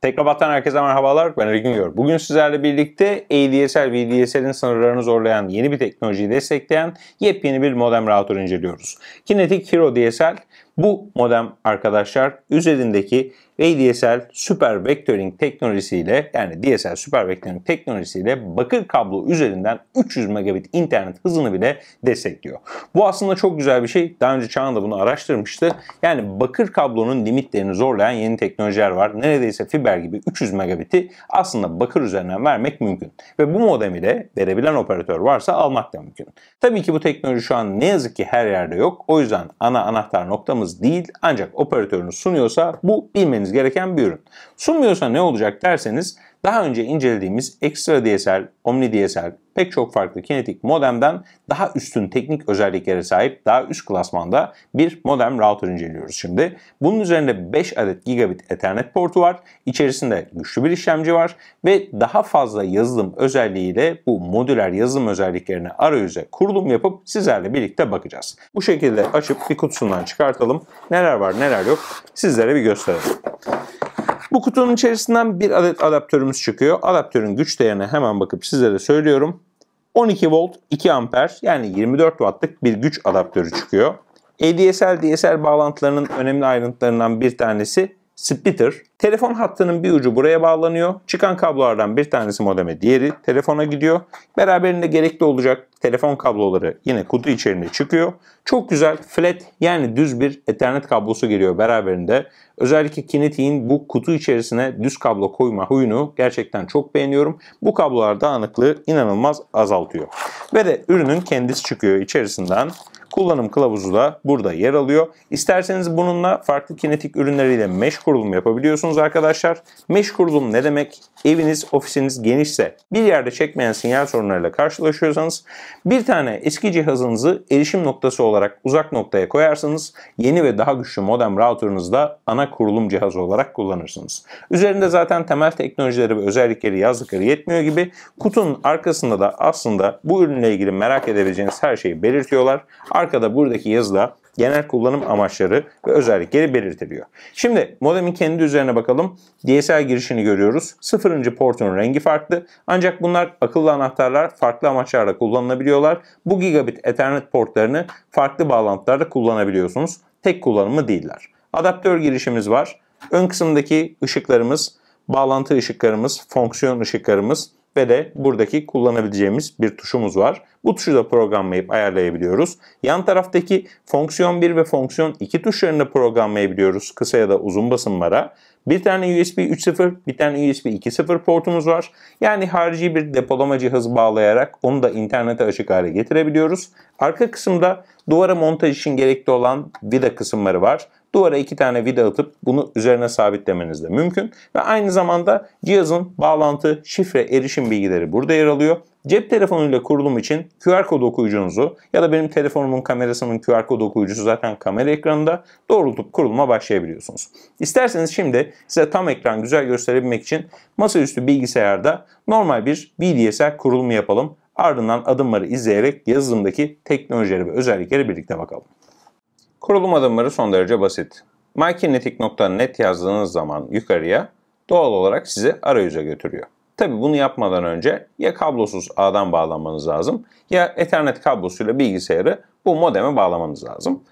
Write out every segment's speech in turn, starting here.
Teknobat'tan herkese merhabalar. Ben Ali Güngör. Bugün sizlerle birlikte ADSL VDSL'in sınırlarını zorlayan yeni bir teknolojiyi destekleyen yepyeni bir modem router inceliyoruz. Kinetic Hero DSL bu modem arkadaşlar üzerindeki ADSL Super Vectoring teknolojisiyle yani DSL Super Vectoring teknolojisiyle bakır kablo üzerinden 300 megabit internet hızını bile destekliyor. Bu aslında çok güzel bir şey. Daha önce Çağan da bunu araştırmıştı. Yani bakır kablonun limitlerini zorlayan yeni teknolojiler var. Neredeyse fiber gibi 300 megabiti aslında bakır üzerinden vermek mümkün. Ve bu modemi de verebilen operatör varsa almak da mümkün. Tabii ki bu teknoloji şu an ne yazık ki her yerde yok. O yüzden ana anahtar noktamız değil ancak operatörünüz sunuyorsa bu bilmeniz gereken bir ürün. Sunmuyorsa ne olacak derseniz daha önce incelediğimiz Extra DSL, Omni DSL, pek çok farklı kinetik modemden daha üstün teknik özelliklere sahip daha üst klasmanda bir modem router inceliyoruz şimdi. Bunun üzerinde 5 adet gigabit ethernet portu var. İçerisinde güçlü bir işlemci var ve daha fazla yazılım özelliğiyle bu modüler yazılım özelliklerini arayüze kurulum yapıp sizlerle birlikte bakacağız. Bu şekilde açıp bir kutusundan çıkartalım. Neler var neler yok sizlere bir gösterelim. Bu kutunun içerisinden bir adet adaptörümüz çıkıyor. Adaptörün güç değerine hemen bakıp sizlere söylüyorum. 12 volt 2 amper yani 24 wattlık bir güç adaptörü çıkıyor. ADSL DSL bağlantılarının önemli ayrıntılarından bir tanesi splitter. Telefon hattının bir ucu buraya bağlanıyor. Çıkan kablolardan bir tanesi modeme, diğeri telefona gidiyor. Beraberinde gerekli olacak telefon kabloları yine kutu içerisinde çıkıyor. Çok güzel flat yani düz bir ethernet kablosu geliyor beraberinde. Özellikle Kinetic'in bu kutu içerisine düz kablo koyma huyunu gerçekten çok beğeniyorum. Bu kablolar dağınıklığı inanılmaz azaltıyor. Ve de ürünün kendisi çıkıyor içerisinden. Kullanım kılavuzu da burada yer alıyor. İsterseniz bununla farklı kinetik ürünleriyle mesh kurulum yapabiliyorsunuz arkadaşlar. Mesh kurulum ne demek? Eviniz, ofisiniz genişse bir yerde çekmeyen sinyal sorunlarıyla karşılaşıyorsanız bir tane eski cihazınızı erişim noktası olarak uzak noktaya koyarsınız. Yeni ve daha güçlü modem router'ınızda ana kurulum cihazı olarak kullanırsınız. Üzerinde zaten temel teknolojileri ve özellikleri yazdıkları yetmiyor gibi kutunun arkasında da aslında bu ürünle ilgili merak edebileceğiniz her şeyi belirtiyorlar. Arkada buradaki yazıda genel kullanım amaçları ve özellikleri belirtiliyor. Şimdi modemin kendi üzerine bakalım. DSL girişini görüyoruz. Sıfırıncı portun rengi farklı. Ancak bunlar akıllı anahtarlar farklı amaçlarla kullanılabiliyorlar. Bu gigabit ethernet portlarını farklı bağlantılarda kullanabiliyorsunuz. Tek kullanımı değiller. Adaptör girişimiz var. Ön kısımdaki ışıklarımız, bağlantı ışıklarımız, fonksiyon ışıklarımız, ve de buradaki kullanabileceğimiz bir tuşumuz var. Bu tuşu da programlayıp ayarlayabiliyoruz. Yan taraftaki fonksiyon 1 ve fonksiyon 2 tuşlarını programlayabiliyoruz kısa ya da uzun basımlara. Bir tane USB 3.0, bir tane USB 2.0 portumuz var. Yani harici bir depolama cihazı bağlayarak onu da internete açık hale getirebiliyoruz. Arka kısımda duvara montaj için gerekli olan vida kısımları var. Duvara iki tane vida atıp bunu üzerine sabitlemeniz de mümkün. Ve aynı zamanda cihazın bağlantı, şifre, erişim bilgileri burada yer alıyor. Cep telefonuyla kurulum için QR kod okuyucunuzu ya da benim telefonumun kamerasının QR kod okuyucusu zaten kamera ekranında doğrultup kuruluma başlayabiliyorsunuz. İsterseniz şimdi size tam ekran güzel gösterebilmek için masaüstü bilgisayarda normal bir VDSL kurulumu yapalım. Ardından adımları izleyerek yazılımdaki teknolojileri ve özellikleri birlikte bakalım. Kurulum adımları son derece basit. mykinetic.net yazdığınız zaman yukarıya doğal olarak sizi arayüze götürüyor. Tabi bunu yapmadan önce ya kablosuz ağdan bağlanmanız lazım ya Ethernet kablosuyla bilgisayarı bu modeme bağlamanız lazım.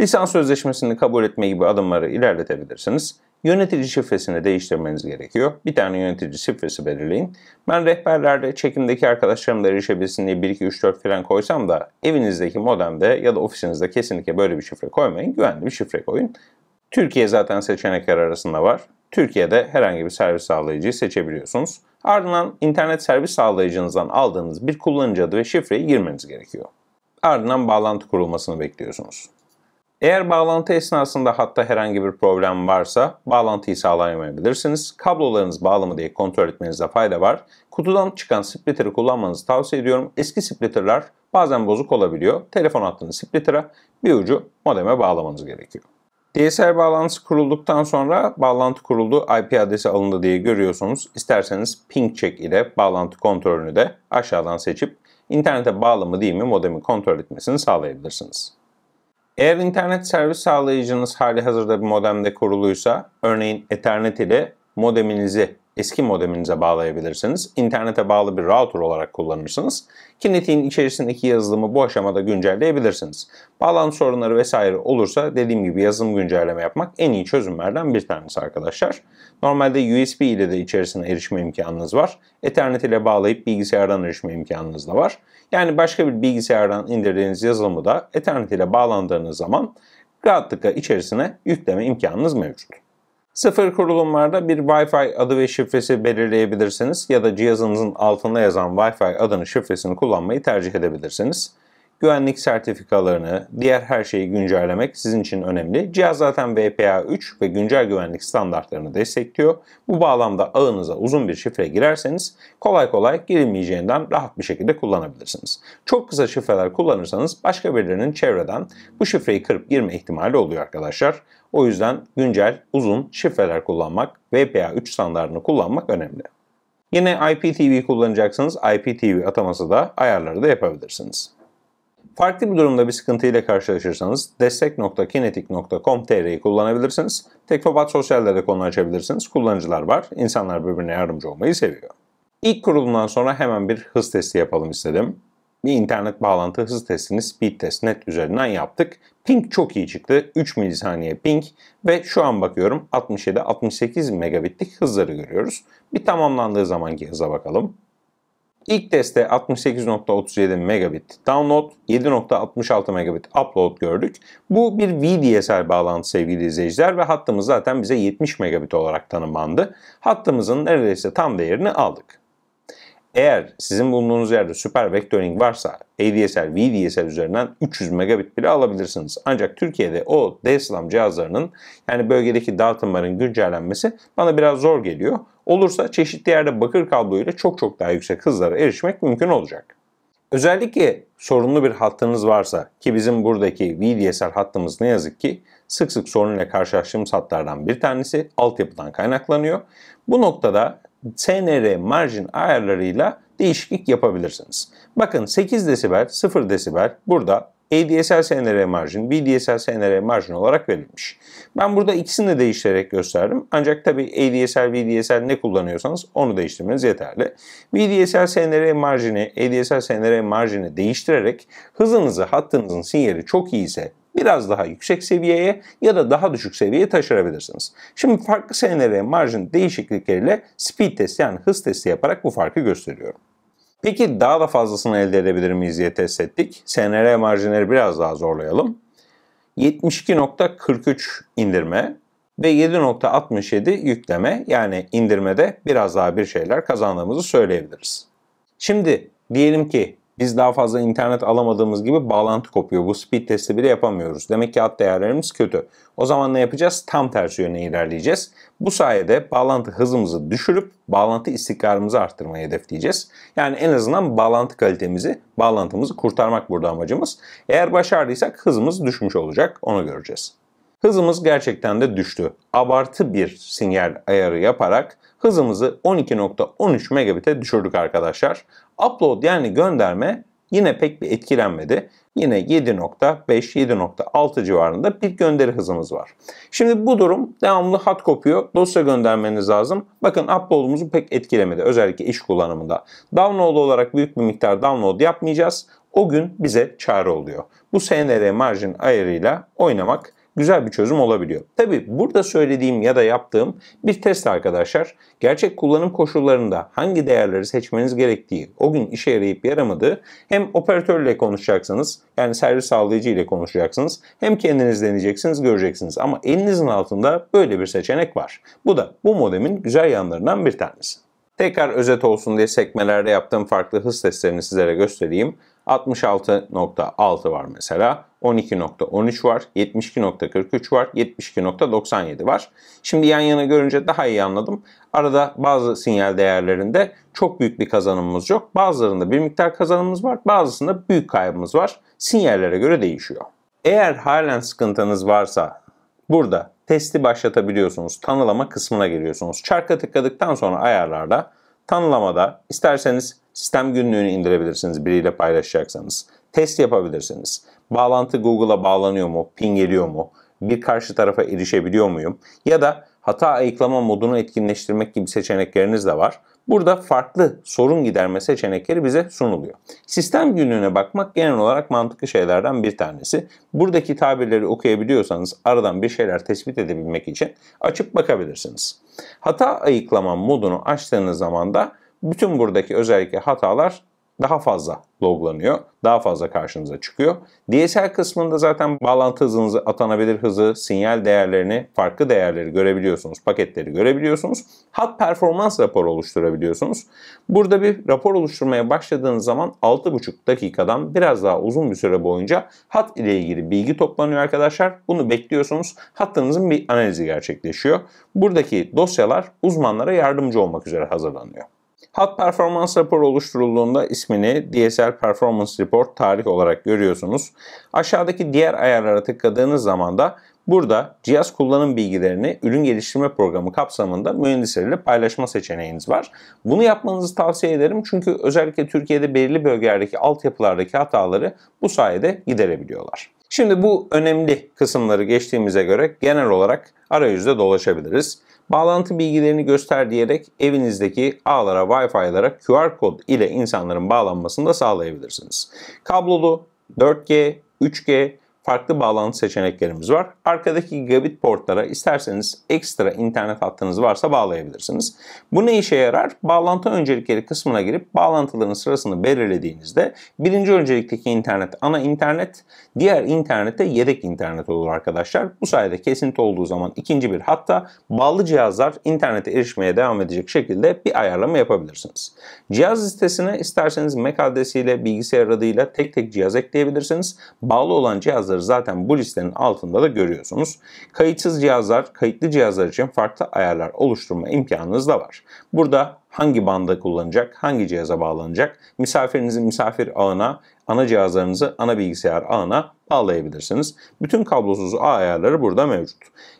Lisans sözleşmesini kabul etme gibi adımları ilerletebilirsiniz. Yönetici şifresini değiştirmeniz gerekiyor. Bir tane yönetici şifresi belirleyin. Ben rehberlerde çekimdeki arkadaşlarım da erişebilsin diye 1, 2, 3, 4 falan koysam da evinizdeki modemde ya da ofisinizde kesinlikle böyle bir şifre koymayın. Güvenli bir şifre koyun. Türkiye zaten seçenekler arasında var. Türkiye'de herhangi bir servis sağlayıcıyı seçebiliyorsunuz. Ardından internet servis sağlayıcınızdan aldığınız bir kullanıcı adı ve şifreyi girmeniz gerekiyor. Ardından bağlantı kurulmasını bekliyorsunuz. Eğer bağlantı esnasında hatta herhangi bir problem varsa bağlantıyı sağlayamayabilirsiniz. Kablolarınız bağlı mı diye kontrol etmenizde fayda var. Kutudan çıkan splitter'ı kullanmanızı tavsiye ediyorum. Eski splitter'lar bazen bozuk olabiliyor. Telefon hattını splitter'a bir ucu modeme bağlamanız gerekiyor. DSL bağlantısı kurulduktan sonra bağlantı kuruldu, IP adresi alındı diye görüyorsunuz. İsterseniz ping check ile bağlantı kontrolünü de aşağıdan seçip internete bağlı mı değil mi modemi kontrol etmesini sağlayabilirsiniz. Eğer internet servis sağlayıcınız hali hazırda bir modemde kuruluysa, örneğin Ethernet ile modeminizi eski modeminize bağlayabilirsiniz. İnternete bağlı bir router olarak kullanırsınız. Kinetiğin içerisindeki yazılımı bu aşamada güncelleyebilirsiniz. Bağlantı sorunları vesaire olursa dediğim gibi yazılım güncelleme yapmak en iyi çözümlerden bir tanesi arkadaşlar. Normalde USB ile de içerisine erişme imkanınız var. Ethernet ile bağlayıp bilgisayardan erişme imkanınız da var. Yani başka bir bilgisayardan indirdiğiniz yazılımı da Ethernet ile bağlandığınız zaman rahatlıkla içerisine yükleme imkanınız mevcut. Sıfır kurulumlarda bir Wi-Fi adı ve şifresi belirleyebilirsiniz ya da cihazınızın altında yazan Wi-Fi adını şifresini kullanmayı tercih edebilirsiniz. Güvenlik sertifikalarını, diğer her şeyi güncellemek sizin için önemli. Cihaz zaten WPA3 ve güncel güvenlik standartlarını destekliyor. Bu bağlamda ağınıza uzun bir şifre girerseniz kolay kolay girilmeyeceğinden rahat bir şekilde kullanabilirsiniz. Çok kısa şifreler kullanırsanız başka birilerinin çevreden bu şifreyi kırıp girme ihtimali oluyor arkadaşlar. O yüzden güncel, uzun şifreler kullanmak, WPA3 standartını kullanmak önemli. Yine IPTV kullanacaksınız. IPTV ataması da ayarları da yapabilirsiniz. Farklı bir durumda bir sıkıntıyla karşılaşırsanız destek.kinetik.com.tr'yi kullanabilirsiniz. Teknopat Sosyal'de de konu açabilirsiniz. Kullanıcılar var. İnsanlar birbirine yardımcı olmayı seviyor. İlk kurulumdan sonra hemen bir hız testi yapalım istedim. Bir internet bağlantı hız testini speed test net üzerinden yaptık. Ping çok iyi çıktı. 3 milisaniye ping ve şu an bakıyorum 67-68 megabitlik hızları görüyoruz. Bir tamamlandığı zamanki hıza bakalım. İlk testte 68.37 megabit download, 7.66 megabit upload gördük. Bu bir VDSL bağlantı sevgili izleyiciler ve hattımız zaten bize 70 megabit olarak tanımlandı. Hattımızın neredeyse tam değerini aldık. Eğer sizin bulunduğunuz yerde süper vectoring varsa ADSL, VDSL üzerinden 300 megabit bile alabilirsiniz. Ancak Türkiye'de o DSLAM cihazlarının yani bölgedeki dağıtımların güncellenmesi bana biraz zor geliyor. Olursa çeşitli yerde bakır kabloyla çok çok daha yüksek hızlara erişmek mümkün olacak. Özellikle sorunlu bir hattınız varsa ki bizim buradaki VDSL hattımız ne yazık ki sık sık sorunla karşılaştığımız hatlardan bir tanesi altyapıdan kaynaklanıyor. Bu noktada SNR marjin ayarlarıyla değişiklik yapabilirsiniz. Bakın 8 desibel, 0 desibel burada ADSL SNR marjin, VDSL SNR marjin olarak verilmiş. Ben burada ikisini de değiştirerek gösterdim. Ancak tabi ADSL, VDSL ne kullanıyorsanız onu değiştirmeniz yeterli. VDSL SNR marjini, ADSL SNR marjini değiştirerek hızınızı, hattınızın sinyali çok iyi ise biraz daha yüksek seviyeye ya da daha düşük seviyeye taşırabilirsiniz. Şimdi farklı SNR marjin değişiklikleriyle speed test yani hız testi yaparak bu farkı gösteriyorum. Peki daha da fazlasını elde edebilir miyiz diye test ettik. SNR marjinleri biraz daha zorlayalım. 72.43 indirme ve 7.67 yükleme yani indirmede biraz daha bir şeyler kazandığımızı söyleyebiliriz. Şimdi diyelim ki biz daha fazla internet alamadığımız gibi bağlantı kopuyor. Bu speed testi bile yapamıyoruz. Demek ki hat değerlerimiz kötü. O zaman ne yapacağız? Tam tersi yöne ilerleyeceğiz. Bu sayede bağlantı hızımızı düşürüp bağlantı istikrarımızı arttırmayı hedefleyeceğiz. Yani en azından bağlantı kalitemizi, bağlantımızı kurtarmak burada amacımız. Eğer başardıysak hızımız düşmüş olacak. Onu göreceğiz. Hızımız gerçekten de düştü. Abartı bir sinyal ayarı yaparak hızımızı 12.13 megabit'e düşürdük arkadaşlar. Upload yani gönderme yine pek bir etkilenmedi. Yine 7.5-7.6 civarında bir gönderi hızımız var. Şimdi bu durum devamlı hat kopuyor. Dosya göndermeniz lazım. Bakın upload'umuzu pek etkilemedi. Özellikle iş kullanımında. Download olarak büyük bir miktar download yapmayacağız. O gün bize çare oluyor. Bu SNR margin ayarıyla oynamak güzel bir çözüm olabiliyor. Tabi burada söylediğim ya da yaptığım bir test arkadaşlar. Gerçek kullanım koşullarında hangi değerleri seçmeniz gerektiği, o gün işe yarayıp yaramadığı hem operatörle konuşacaksınız yani servis sağlayıcı ile konuşacaksınız hem kendiniz deneyeceksiniz göreceksiniz ama elinizin altında böyle bir seçenek var. Bu da bu modemin güzel yanlarından bir tanesi. Tekrar özet olsun diye sekmelerde yaptığım farklı hız testlerini sizlere göstereyim. 66.6 var mesela. 12.13 var, 72.43 var, 72.97 var. Şimdi yan yana görünce daha iyi anladım. Arada bazı sinyal değerlerinde çok büyük bir kazanımımız yok. Bazılarında bir miktar kazanımımız var, bazısında büyük kaybımız var. Sinyallere göre değişiyor. Eğer halen sıkıntınız varsa burada testi başlatabiliyorsunuz. Tanılama kısmına giriyorsunuz. Çarka tıkladıktan sonra ayarlarda tanılamada isterseniz sistem günlüğünü indirebilirsiniz biriyle paylaşacaksanız. Test yapabilirsiniz. Bağlantı Google'a bağlanıyor mu? Ping geliyor mu? Bir karşı tarafa erişebiliyor muyum? Ya da hata ayıklama modunu etkinleştirmek gibi seçenekleriniz de var. Burada farklı sorun giderme seçenekleri bize sunuluyor. Sistem günlüğüne bakmak genel olarak mantıklı şeylerden bir tanesi. Buradaki tabirleri okuyabiliyorsanız aradan bir şeyler tespit edebilmek için açıp bakabilirsiniz. Hata ayıklama modunu açtığınız zaman da bütün buradaki özellikle hatalar daha fazla loglanıyor. Daha fazla karşınıza çıkıyor. DSL kısmında zaten bağlantı hızınızı, atanabilir hızı, sinyal değerlerini, farklı değerleri görebiliyorsunuz. Paketleri görebiliyorsunuz. Hat performans raporu oluşturabiliyorsunuz. Burada bir rapor oluşturmaya başladığınız zaman 6,5 dakikadan biraz daha uzun bir süre boyunca hat ile ilgili bilgi toplanıyor arkadaşlar. Bunu bekliyorsunuz. Hattınızın bir analizi gerçekleşiyor. Buradaki dosyalar uzmanlara yardımcı olmak üzere hazırlanıyor. Hat performans raporu oluşturulduğunda ismini DSL Performance Report tarih olarak görüyorsunuz. Aşağıdaki diğer ayarlara tıkladığınız zaman da burada cihaz kullanım bilgilerini ürün geliştirme programı kapsamında mühendisleriyle paylaşma seçeneğiniz var. Bunu yapmanızı tavsiye ederim çünkü özellikle Türkiye'de belirli bölgelerdeki altyapılardaki hataları bu sayede giderebiliyorlar. Şimdi bu önemli kısımları geçtiğimize göre genel olarak arayüzde dolaşabiliriz. Bağlantı bilgilerini göster diyerek evinizdeki ağlara, Wi-Fi'lara QR kod ile insanların bağlanmasını da sağlayabilirsiniz. Kablolu, 4G, 3G, farklı bağlantı seçeneklerimiz var. Arkadaki gigabit portlara isterseniz ekstra internet hattınız varsa bağlayabilirsiniz. Bu ne işe yarar? Bağlantı öncelikleri kısmına girip bağlantıların sırasını belirlediğinizde birinci öncelikteki internet ana internet, diğer internette yedek internet olur arkadaşlar. Bu sayede kesinti olduğu zaman ikinci bir hatta bağlı cihazlar internete erişmeye devam edecek şekilde bir ayarlama yapabilirsiniz. Cihaz listesine isterseniz MAC adresiyle bilgisayar adıyla tek tek cihaz ekleyebilirsiniz. Bağlı olan cihazları cihazları zaten bu listenin altında da görüyorsunuz. Kayıtsız cihazlar, kayıtlı cihazlar için farklı ayarlar oluşturma imkanınız da var. Burada hangi banda kullanacak, hangi cihaza bağlanacak, misafirinizin misafir ağına, ana cihazlarınızı ana bilgisayar ağına bağlayabilirsiniz. Bütün kablosuz ağ ayarları burada mevcut.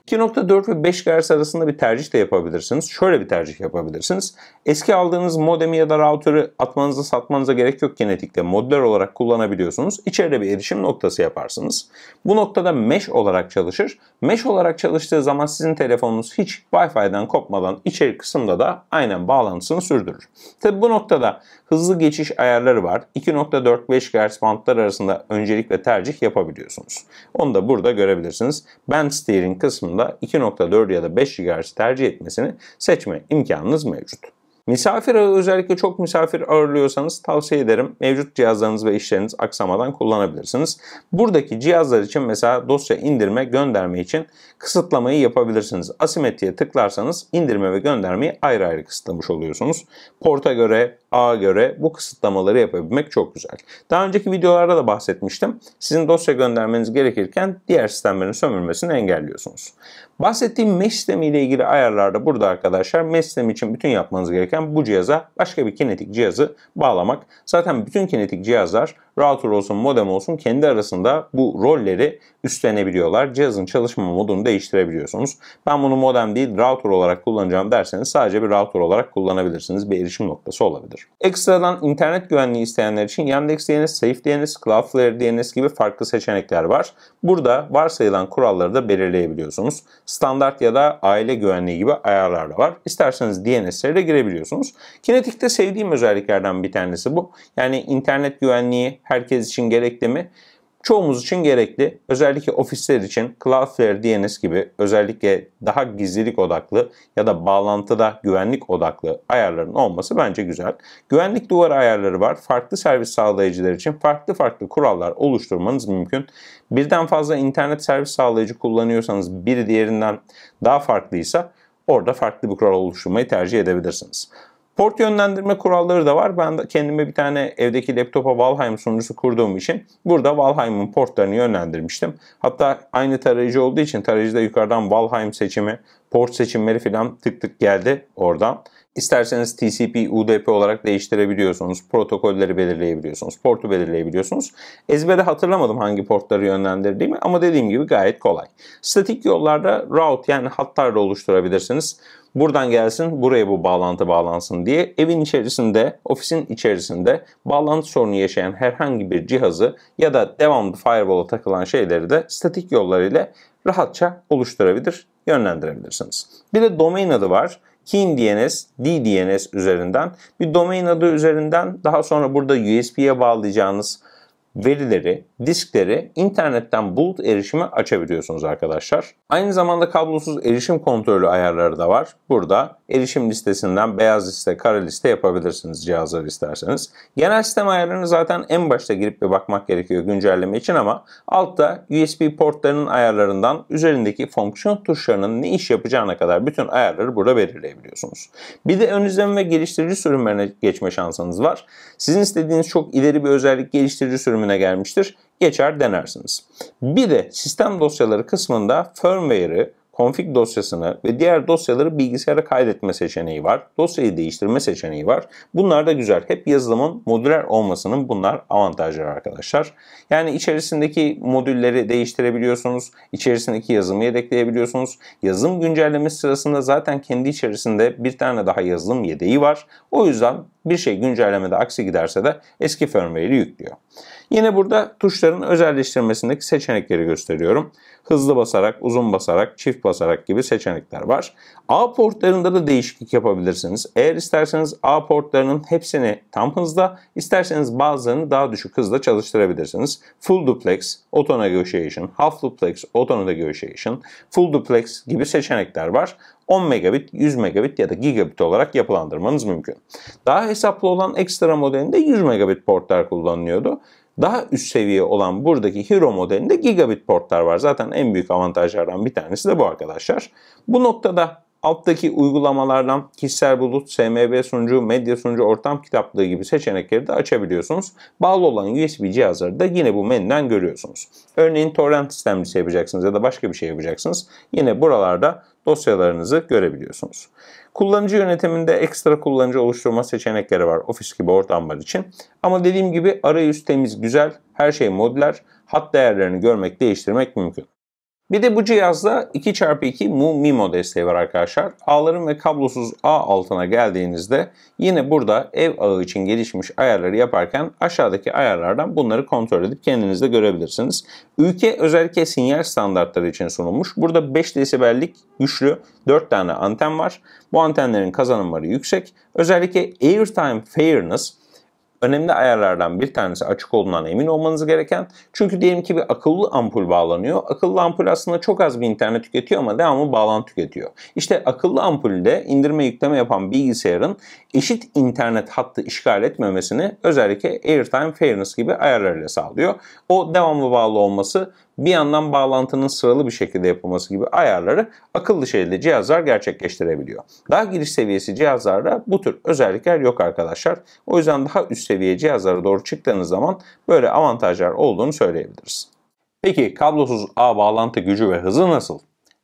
2.4 ve 5 GHz arasında bir tercih de yapabilirsiniz. Şöyle bir tercih yapabilirsiniz. Eski aldığınız modemi ya da router'ı atmanıza satmanıza gerek yok genetikte modüler olarak kullanabiliyorsunuz. İçeride bir erişim noktası yaparsınız. Bu noktada mesh olarak çalışır. Mesh olarak çalıştığı zaman sizin telefonunuz hiç Wi-Fi'den kopmadan içeri kısımda da aynen bağlantısını sürdürür. Tabi bu noktada hızlı geçiş ayarları var. 2.4-5 GHz bantlar arasında öncelik ve tercih yapabiliyorsunuz. Onu da burada görebilirsiniz. Band steering kısmında 2.4 ya da 5 GHz tercih etmesini seçme imkanınız mevcut. Misafir özellikle çok misafir ağırlıyorsanız tavsiye ederim. Mevcut cihazlarınız ve işleriniz aksamadan kullanabilirsiniz. Buradaki cihazlar için mesela dosya indirme, gönderme için kısıtlamayı yapabilirsiniz. Asimetriye tıklarsanız indirme ve göndermeyi ayrı ayrı kısıtlamış oluyorsunuz. Porta göre, ağa göre bu kısıtlamaları yapabilmek çok güzel. Daha önceki videolarda da bahsetmiştim. Sizin dosya göndermeniz gerekirken diğer sistemlerin sömürmesini engelliyorsunuz. Bahsettiğim mesh sistemi ile ilgili ayarlarda burada arkadaşlar mesh sistemi için bütün yapmanız gereken bu cihaza başka bir kinetik cihazı bağlamak. Zaten bütün kinetik cihazlar router olsun modem olsun kendi arasında bu rolleri üstlenebiliyorlar. Cihazın çalışma modunu değiştirebiliyorsunuz. Ben bunu modem değil router olarak kullanacağım derseniz sadece bir router olarak kullanabilirsiniz. Bir erişim noktası olabilir. Ekstradan internet güvenliği isteyenler için Yandex DNS, Safe DNS, Cloudflare DNS gibi farklı seçenekler var. Burada varsayılan kuralları da belirleyebiliyorsunuz. Standart ya da aile güvenliği gibi ayarlar da var. İsterseniz DNS'lere de girebiliyorsunuz. Kinetik'te sevdiğim özelliklerden bir tanesi bu. Yani internet güvenliği herkes için gerekli mi? Çoğumuz için gerekli. Özellikle ofisler için Cloudflare DNS gibi özellikle daha gizlilik odaklı ya da bağlantıda güvenlik odaklı ayarların olması bence güzel. Güvenlik duvarı ayarları var. Farklı servis sağlayıcılar için farklı farklı kurallar oluşturmanız mümkün. Birden fazla internet servis sağlayıcı kullanıyorsanız biri diğerinden daha farklıysa orada farklı bir kural oluşturmayı tercih edebilirsiniz. Port yönlendirme kuralları da var. Ben kendime bir tane evdeki laptopa Valheim sunucusu kurduğum için burada Valheim'ın portlarını yönlendirmiştim. Hatta aynı tarayıcı olduğu için tarayıcıda yukarıdan Valheim seçimi, port seçimleri falan tık tık geldi oradan. İsterseniz TCP, UDP olarak değiştirebiliyorsunuz. Protokolleri belirleyebiliyorsunuz. Portu belirleyebiliyorsunuz. Ezbere hatırlamadım hangi portları yönlendirdiğimi ama dediğim gibi gayet kolay. Statik yollarda route yani hatlar oluşturabilirsiniz. Buradan gelsin buraya bu bağlantı bağlansın diye evin içerisinde, ofisin içerisinde bağlantı sorunu yaşayan herhangi bir cihazı ya da devamlı firewall'a takılan şeyleri de statik yollar ile rahatça oluşturabilir, yönlendirebilirsiniz. Bir de domain adı var. Keen DNS, DDNS üzerinden bir domain adı üzerinden daha sonra burada USB'ye bağlayacağınız verileri, diskleri internetten bulut erişime açabiliyorsunuz arkadaşlar. Aynı zamanda kablosuz erişim kontrolü ayarları da var. Burada erişim listesinden beyaz liste, kara liste yapabilirsiniz cihazları isterseniz. Genel sistem ayarlarını zaten en başta girip bir bakmak gerekiyor güncelleme için ama altta USB portlarının ayarlarından üzerindeki fonksiyon tuşlarının ne iş yapacağına kadar bütün ayarları burada belirleyebiliyorsunuz. Bir de ön izleme ve geliştirici sürümlerine geçme şansınız var. Sizin istediğiniz çok ileri bir özellik geliştirici sürümüne gelmiştir. Geçer denersiniz. Bir de sistem dosyaları kısmında firmware'ı, config dosyasını ve diğer dosyaları bilgisayara kaydetme seçeneği var. Dosyayı değiştirme seçeneği var. Bunlar da güzel. Hep yazılımın modüler olmasının bunlar avantajları arkadaşlar. Yani içerisindeki modülleri değiştirebiliyorsunuz. İçerisindeki yazımı yedekleyebiliyorsunuz. Yazılım güncellemesi sırasında zaten kendi içerisinde bir tane daha yazılım yedeği var. O yüzden bir şey güncellemede aksi giderse de eski firmware'i yüklüyor. Yine burada tuşların özelleştirmesindeki seçenekleri gösteriyorum. Hızlı basarak, uzun basarak, çift basarak gibi seçenekler var. A portlarında da değişiklik yapabilirsiniz. Eğer isterseniz A portlarının hepsini tam hızda, isterseniz bazılarını daha düşük hızda çalıştırabilirsiniz. Full duplex, auto negotiation, half duplex, auto negotiation, full duplex gibi seçenekler var. 10 megabit, 100 megabit ya da gigabit olarak yapılandırmanız mümkün. Daha hesaplı olan ekstra modelinde 100 megabit portlar kullanılıyordu. Daha üst seviye olan buradaki Hero modelinde gigabit portlar var. Zaten en büyük avantajlardan bir tanesi de bu arkadaşlar. Bu noktada alttaki uygulamalardan kişisel bulut, SMB sunucu, medya sunucu, ortam kitaplığı gibi seçenekleri de açabiliyorsunuz. Bağlı olan USB cihazları da yine bu menüden görüyorsunuz. Örneğin torrent istemcisi yapacaksınız ya da başka bir şey yapacaksınız. Yine buralarda dosyalarınızı görebiliyorsunuz. Kullanıcı yönetiminde ekstra kullanıcı oluşturma seçenekleri var ofis gibi ortamlar için. Ama dediğim gibi arayüz temiz, güzel, her şey modüler, hat değerlerini görmek, değiştirmek mümkün. Bir de bu cihazda 2x2 Mu MIMO desteği var arkadaşlar. Ağların ve kablosuz ağ altına geldiğinizde yine burada ev ağı için gelişmiş ayarları yaparken aşağıdaki ayarlardan bunları kontrol edip kendiniz de görebilirsiniz. Ülke özellikle sinyal standartları için sunulmuş. Burada 5 desibellik güçlü 4 tane anten var. Bu antenlerin kazanımları yüksek. Özellikle Airtime Fairness önemli ayarlardan bir tanesi açık olduğundan emin olmanız gereken. Çünkü diyelim ki bir akıllı ampul bağlanıyor. Akıllı ampul aslında çok az bir internet tüketiyor ama devamlı bağlantı tüketiyor. İşte akıllı ampulde indirme yükleme yapan bilgisayarın eşit internet hattı işgal etmemesini özellikle Airtime Fairness gibi ayarlarıyla sağlıyor. O devamlı bağlı olması bir yandan bağlantının sıralı bir şekilde yapılması gibi ayarları akıllı şekilde cihazlar gerçekleştirebiliyor. Daha giriş seviyesi cihazlarda bu tür özellikler yok arkadaşlar. O yüzden daha üst seviye cihazlara doğru çıktığınız zaman böyle avantajlar olduğunu söyleyebiliriz. Peki kablosuz ağ bağlantı gücü ve hızı nasıl?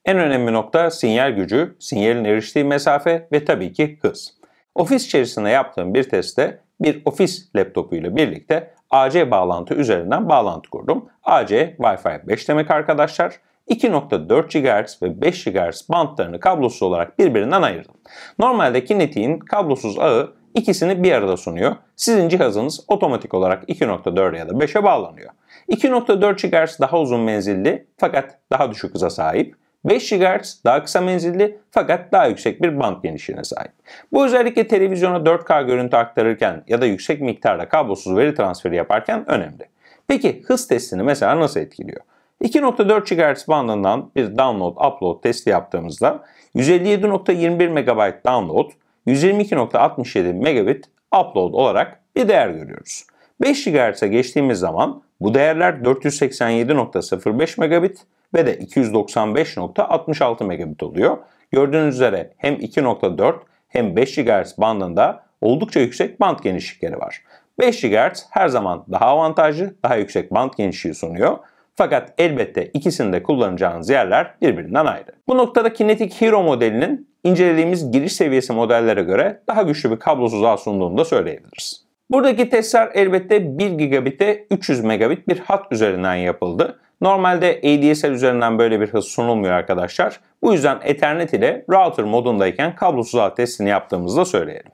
En önemli nokta sinyal gücü, sinyalin eriştiği mesafe ve tabii ki hız. Ofis içerisinde yaptığım bir testte bir ofis laptopu ile birlikte AC bağlantı üzerinden bağlantı kurdum. AC Wi-Fi 5 demek arkadaşlar. 2.4 GHz ve 5 GHz bantlarını kablosuz olarak birbirinden ayırdım. Normalde Kinetic'in kablosuz ağı ikisini bir arada sunuyor. Sizin cihazınız otomatik olarak 2.4 ya da 5'e bağlanıyor. 2.4 GHz daha uzun menzilli fakat daha düşük hıza sahip. 5 GHz daha kısa menzilli fakat daha yüksek bir band genişliğine sahip. Bu özellikle televizyona 4K görüntü aktarırken ya da yüksek miktarda kablosuz veri transferi yaparken önemli. Peki hız testini mesela nasıl etkiliyor? 2.4 GHz bandından bir download upload testi yaptığımızda 157.21 MB download, 122.67 megabit upload olarak bir değer görüyoruz. 5 GHz'e geçtiğimiz zaman bu değerler 487.05 megabit ve de 295.66 megabit oluyor. Gördüğünüz üzere hem 2.4 hem 5 GHz bandında oldukça yüksek band genişlikleri var. 5 GHz her zaman daha avantajlı, daha yüksek band genişliği sunuyor. Fakat elbette ikisini de kullanacağınız yerler birbirinden ayrı. Bu noktada Kinetic Hero modelinin incelediğimiz giriş seviyesi modellere göre daha güçlü bir kablosuz ağ sunduğunu da söyleyebiliriz. Buradaki testler elbette 1 gigabit'e 300 megabit bir hat üzerinden yapıldı. Normalde ADSL üzerinden böyle bir hız sunulmuyor arkadaşlar. Bu yüzden Ethernet ile router modundayken kablosuz ağ testini yaptığımızda söyleyelim.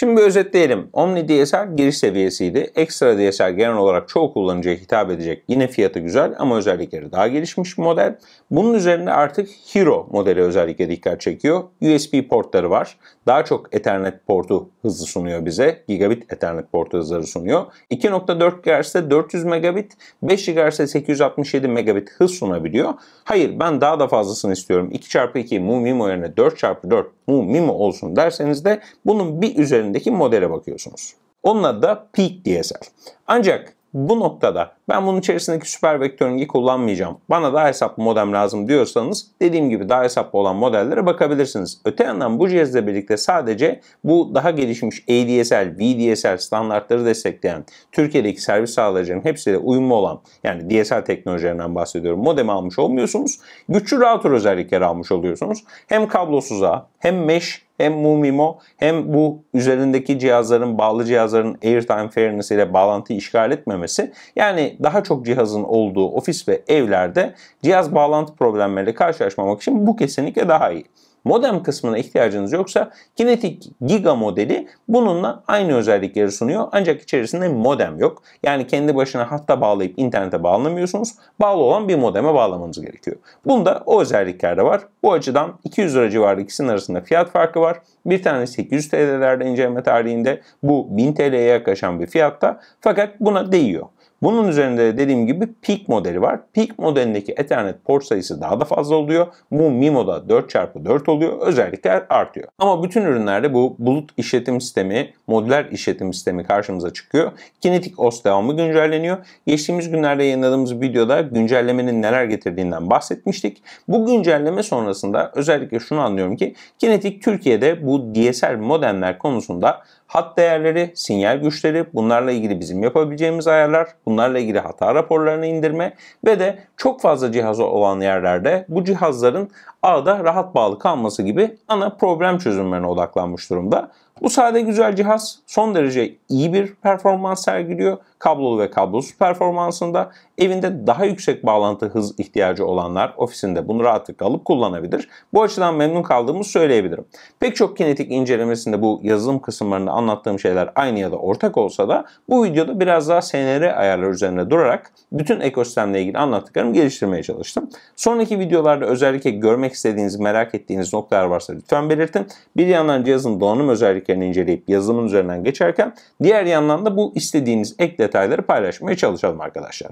Şimdi bir özetleyelim. Omni DSL giriş seviyesiydi. Extra DSL genel olarak çoğu kullanıcıya hitap edecek. Yine fiyatı güzel ama özellikleri daha gelişmiş bir model. Bunun üzerinde artık Hero modeli özellikle dikkat çekiyor. USB portları var. Daha çok Ethernet portu hızı sunuyor bize. Gigabit Ethernet portu hızları sunuyor. 2.4 GHz'de 400 megabit, 5 GHz'de 867 megabit hız sunabiliyor. Hayır ben daha da fazlasını istiyorum. 2x2 Mu Mimo yerine 4x4 Mu Mimo olsun derseniz de bunun bir üzerindeki modele bakıyorsunuz. Onun adı da Peak DSL. Ancak bu noktada ben bunun içerisindeki süper vektörüngi kullanmayacağım. Bana daha hesaplı modem lazım diyorsanız dediğim gibi daha hesaplı olan modellere bakabilirsiniz. Öte yandan bu cihazla birlikte sadece bu daha gelişmiş ADSL, VDSL standartları destekleyen Türkiye'deki servis sağlayıcıların hepsiyle uyumlu olan yani DSL teknolojilerinden bahsediyorum. Modem almış olmuyorsunuz. Güçlü router özellikleri almış oluyorsunuz. Hem kablosuza hem mesh hem Mumimo hem bu üzerindeki cihazların bağlı cihazların airtime fairness ile bağlantıyı işgal etmemesi yani daha çok cihazın olduğu ofis ve evlerde cihaz bağlantı problemleriyle karşılaşmamak için bu kesinlikle daha iyi. Modem kısmına ihtiyacınız yoksa Kinetic Giga modeli bununla aynı özellikleri sunuyor ancak içerisinde modem yok. Yani kendi başına hatta bağlayıp internete bağlanamıyorsunuz. Bağlı olan bir modeme bağlamanız gerekiyor. Bunda o özellikler de var. Bu açıdan 200 lira civarı ikisinin arasında fiyat farkı var. Bir tane 800 TL'lerde inceleme tarihinde bu 1000 TL'ye yaklaşan bir fiyatta fakat buna değiyor. Bunun üzerinde de dediğim gibi Peak modeli var. Peak modelindeki Ethernet port sayısı daha da fazla oluyor. Bu MIMO'da 4x4 oluyor. Özellikler artıyor. Ama bütün ürünlerde bu bulut işletim sistemi, modüler işletim sistemi karşımıza çıkıyor. Kinetic OS devamlı güncelleniyor. Geçtiğimiz günlerde yayınladığımız videoda güncellemenin neler getirdiğinden bahsetmiştik. Bu güncelleme sonrasında özellikle şunu anlıyorum ki Kinetic Türkiye'de bu DSL modemler konusunda hat değerleri, sinyal güçleri, bunlarla ilgili bizim yapabileceğimiz ayarlar, bunlarla ilgili hata raporlarını indirme ve de çok fazla cihazı olan yerlerde bu cihazların ağda rahat bağlı kalması gibi ana problem çözümlerine odaklanmış durumda. Bu sade güzel cihaz son derece iyi bir performans sergiliyor. Kablolu ve kablosuz performansında evinde daha yüksek bağlantı hız ihtiyacı olanlar ofisinde bunu rahatlıkla alıp kullanabilir. Bu açıdan memnun kaldığımızı söyleyebilirim. Pek çok kinetik incelemesinde bu yazılım kısımlarında anlattığım şeyler aynı ya da ortak olsa da bu videoda biraz daha SNR ayarlar üzerine durarak bütün ekosistemle ilgili anlattıklarımı geliştirmeye çalıştım. Sonraki videolarda özellikle görmek istediğiniz, merak ettiğiniz noktalar varsa lütfen belirtin. Bir yandan cihazın donanım özelliklerini inceleyip yazılımın üzerinden geçerken diğer yandan da bu istediğiniz ek detayları paylaşmaya çalışalım arkadaşlar.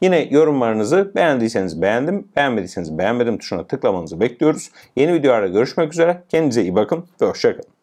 Yine yorumlarınızı beğendiyseniz beğendim, beğenmediyseniz beğenmedim tuşuna tıklamanızı bekliyoruz. Yeni videolarda görüşmek üzere. Kendinize iyi bakın ve hoşçakalın.